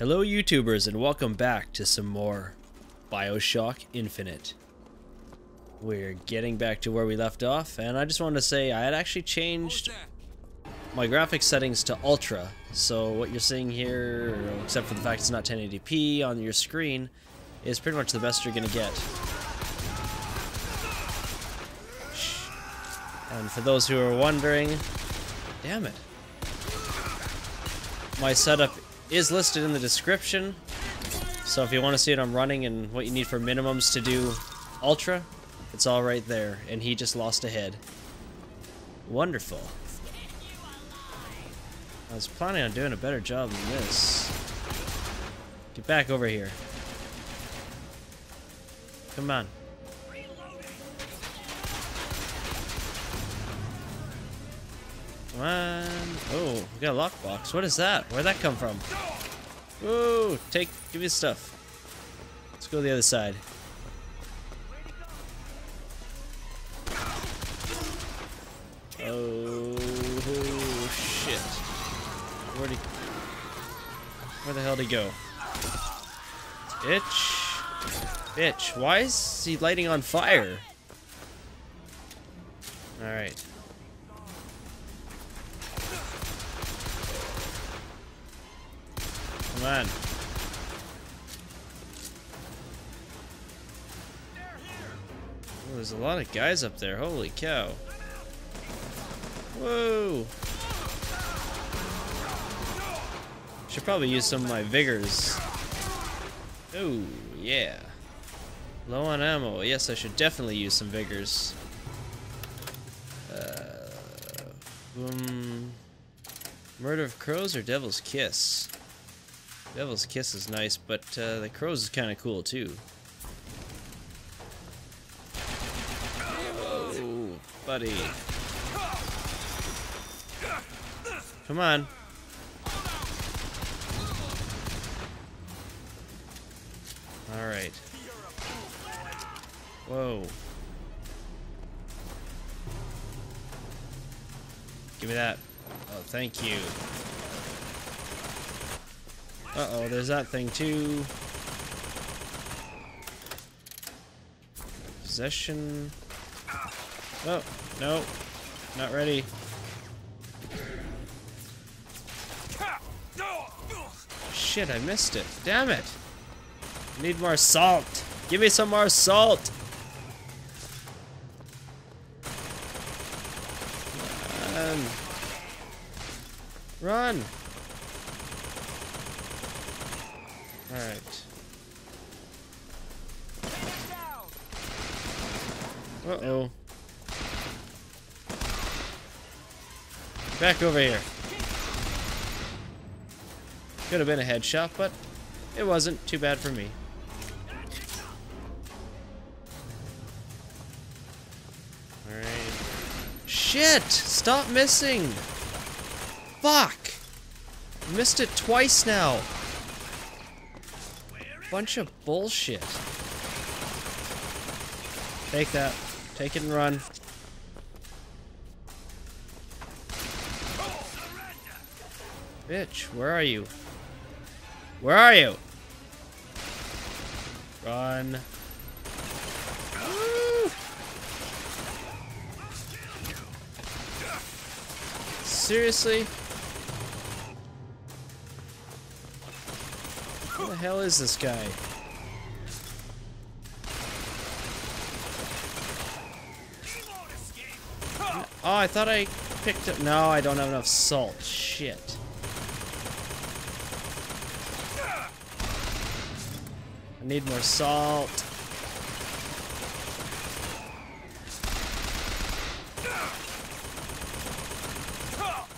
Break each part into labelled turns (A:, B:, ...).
A: Hello YouTubers and welcome back to some more Bioshock Infinite. We're getting back to where we left off and I just wanted to say I had actually changed my graphics settings to ultra so what you're seeing here except for the fact it's not 1080p on your screen is pretty much the best you're gonna get. And for those who are wondering, damn it. My setup is listed in the description. So if you want to see it I'm running and what you need for minimums to do Ultra, it's all right there. And he just lost a head. Wonderful. I was planning on doing a better job than this. Get back over here. Come on. Oh, we got a lockbox. What is that? Where'd that come from? Whoa, take, give me the stuff. Let's go the other side. Oh, shit. Where'd he... Where the hell did he go? Bitch. Bitch, why is he lighting on fire? Alright. Come on. Oh, there's a lot of guys up there. Holy cow. Whoa. Should probably use some of my vigors. Oh, yeah. Low on ammo. Yes, I should definitely use some vigors. Uh, um, Murder of Crows or Devil's Kiss? Devil's Kiss is nice, but uh, the Crows is kind of cool too. Buddy. Come on. Alright. Whoa. Give me that. Oh, thank you. Uh-oh, there's that thing too. Possession. Oh, no. Not ready. Shit, I missed it. Damn it. Need more salt. Give me some more salt. Run. Run. Alright. Uh-oh. Back over here. Could have been a headshot, but it wasn't. Too bad for me. Alright. Shit! Stop missing! Fuck! Missed it twice now. Bunch of bullshit. Take that. Take it and run. Bitch, where are you? Where are you? Run. Woo! Seriously? Who the hell is this guy? Oh, I thought I picked up. No, I don't have enough salt. Shit. I need more salt.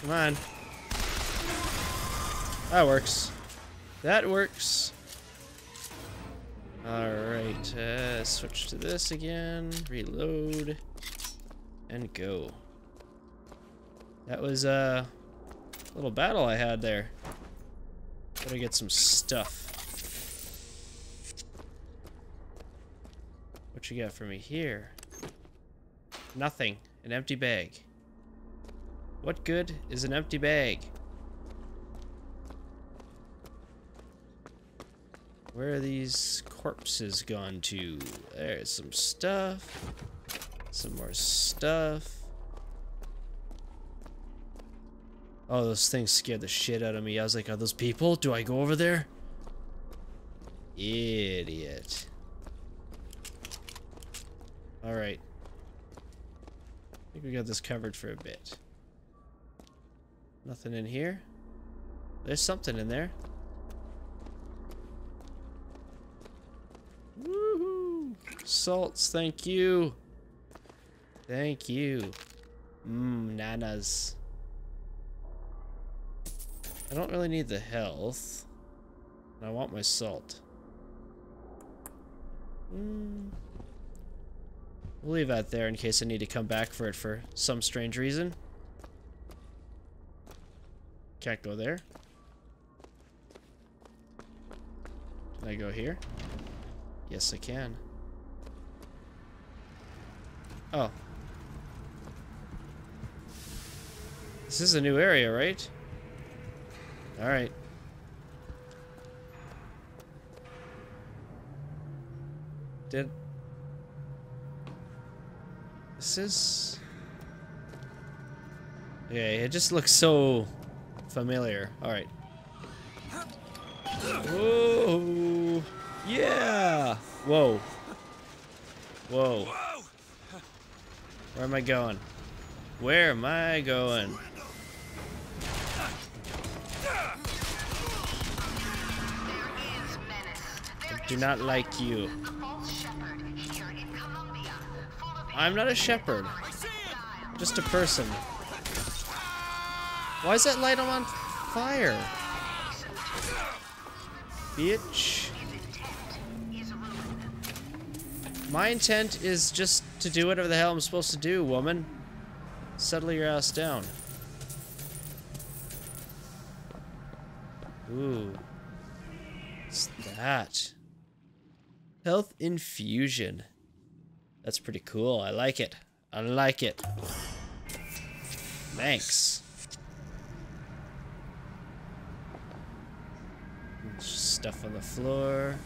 A: Come on. That works. That works. Alright, uh, switch to this again, reload, and go. That was uh, a little battle I had there. Gotta get some stuff. What you got for me here? Nothing. An empty bag. What good is an empty bag? Where are these corpses gone to? There's some stuff. Some more stuff. Oh, those things scared the shit out of me. I was like, are those people? Do I go over there? Idiot. Alright. I think we got this covered for a bit. Nothing in here? There's something in there. Woohoo! Salts, thank you. Thank you. Mmm, nanas. I don't really need the health. I want my salt. Mm. We'll leave that there in case I need to come back for it for some strange reason. Can't go there. Can I go here? Yes, I can. Oh. This is a new area, right? Alright. Did... This is... Okay, it just looks so familiar. Alright. Whoa! Yeah! Whoa. Whoa. Where am I going? Where am I going? I do not like you. I'm not a shepherd. Just a person. Why is that light on fire? Bitch. My intent is just to do whatever the hell I'm supposed to do, woman. Settle your ass down. Ooh. What's that? Health infusion. That's pretty cool. I like it. I like it. Thanks. Stuff on the floor.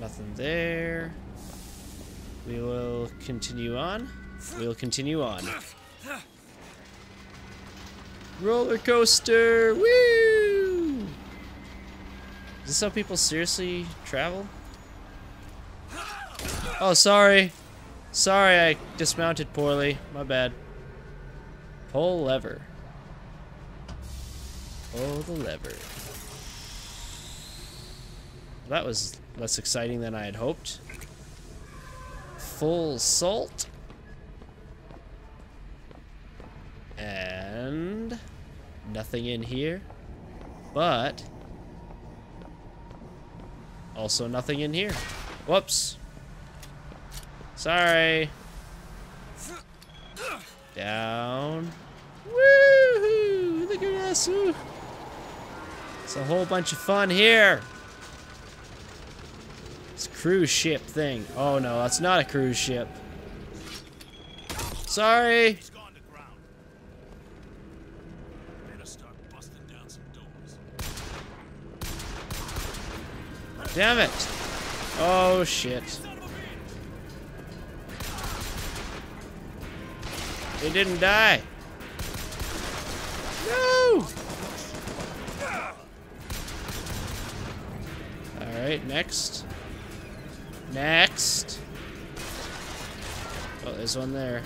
A: Nothing there. We will continue on. We will continue on. Roller coaster! Woo! Is this how people seriously travel? Oh, sorry. Sorry, I dismounted poorly. My bad. Pull lever. Pull the lever. That was less exciting than I had hoped. Full salt. And nothing in here. But also nothing in here. Whoops. Sorry. Down. Woohoo! Look at this. It's a whole bunch of fun here. Cruise ship thing. Oh no, that's not a cruise ship. Sorry. Damn it! Oh shit. They didn't die. No! Alright, next. Next. Oh, there's one there.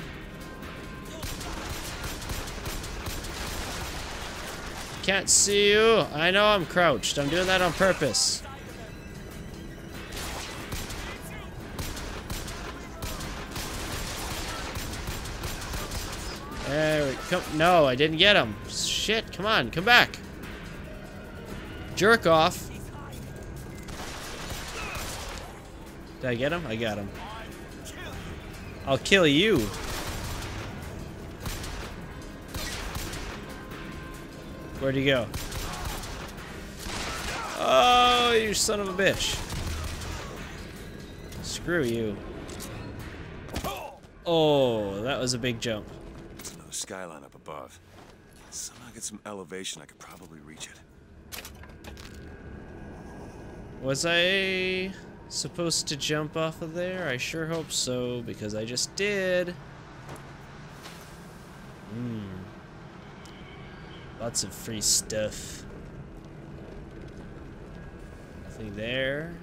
A: Can't see you. I know I'm crouched. I'm doing that on purpose. There we come. No, I didn't get him. Shit, come on, come back. Jerk off. Did I get him? I got him. I'll kill you. Where'd he go? Oh, you son of a bitch. Screw you. Oh, that was a big jump There's another
B: skyline up above. Somehow get some elevation, I could probably reach it.
A: Was I supposed to jump off of there? I sure hope so, because I just did. Hmm. Lots of free stuff. Nothing there.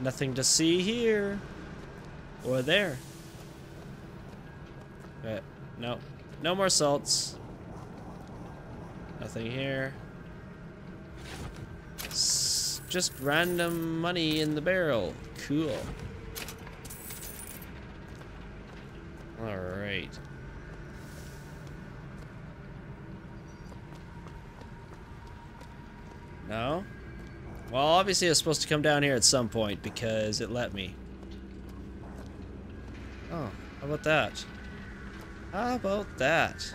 A: Nothing to see here. Or there. But, no. No more salts. Nothing here. Just random money in the barrel. Cool. Alright. No? Well, obviously I was supposed to come down here at some point because it let me. Oh, how about that? How about that?